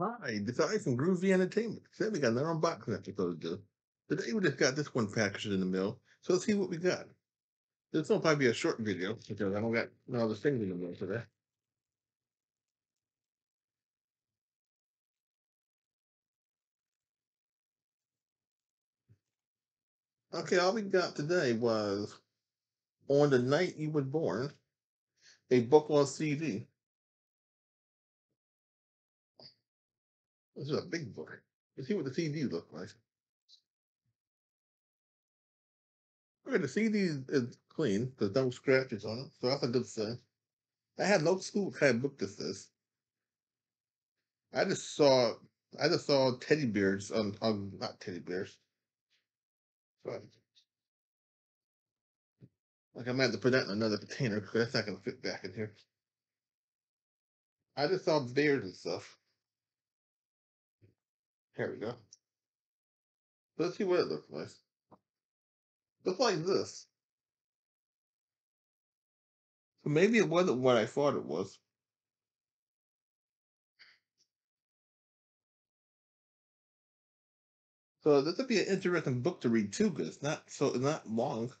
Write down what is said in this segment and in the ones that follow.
Hi, this is from Groovy Entertainment. Today we got another unboxing episode to do. Today we just got this one packaged in the mail. So let's see what we got. This will probably be a short video because I don't got no other things in the mail today. Okay, all we got today was On the Night You Were Born, a book on CD. This is a big book. Let's see what the CD looks like. Okay, the CD is, clean. There's no scratches on it, so that's a good thing. I had no school kind of book this is. I just saw I just saw teddy bears on, on not teddy bears. But like I might have to put that in another container because that's not gonna fit back in here. I just saw bears and stuff. Here we go. Let's see what it looks like. Looks like this. So maybe it wasn't what I thought it was. So this would be an interesting book to read too, because not so it's not long.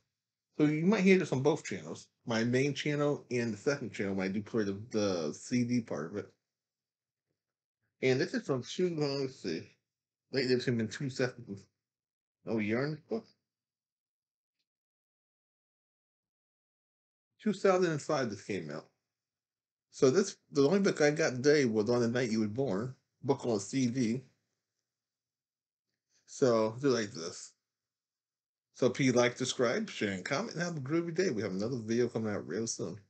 So you might hear this on both channels, my main channel and the second channel when I do play the, the CD part of it. And this is from two. Let's did him in two seconds. Oh, you're in this book. 2005 this came out. So this the only book I got today was on the night you were born, book on CD. So do like this. So if you like, subscribe, share, and comment, and have a groovy day. We have another video coming out real soon.